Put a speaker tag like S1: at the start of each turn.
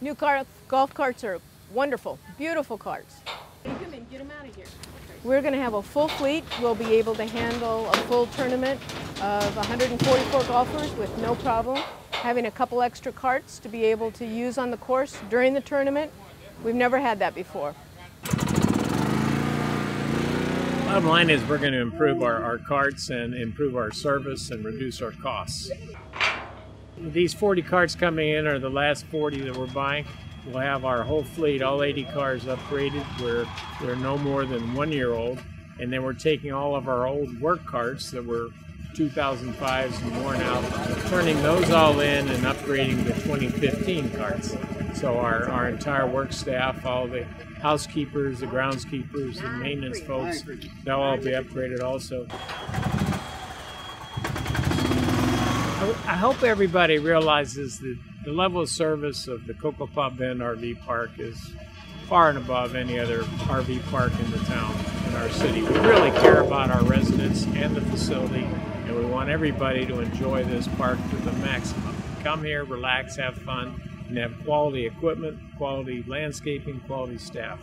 S1: New car, golf carts are wonderful, beautiful carts. We're going to have a full fleet. We'll be able to handle a full tournament of 144 golfers with no problem. Having a couple extra carts to be able to use on the course during the tournament. We've never had that before.
S2: Bottom line is we're going to improve our, our carts and improve our service and reduce our costs. These 40 carts coming in are the last 40 that we're buying. We'll have our whole fleet, all 80 cars upgraded where they're no more than one year old. And then we're taking all of our old work carts that were 2005s and worn out, turning those all in and upgrading the 2015 carts. So our, our entire work staff, all the housekeepers, the groundskeepers, the maintenance folks, they'll all be upgraded also. I hope everybody realizes that the level of service of the Cocopah Bend RV Park is far and above any other RV park in the town, in our city. We really care about our residents and the facility, and we want everybody to enjoy this park to the maximum. Come here, relax, have fun, and have quality equipment, quality landscaping, quality staff.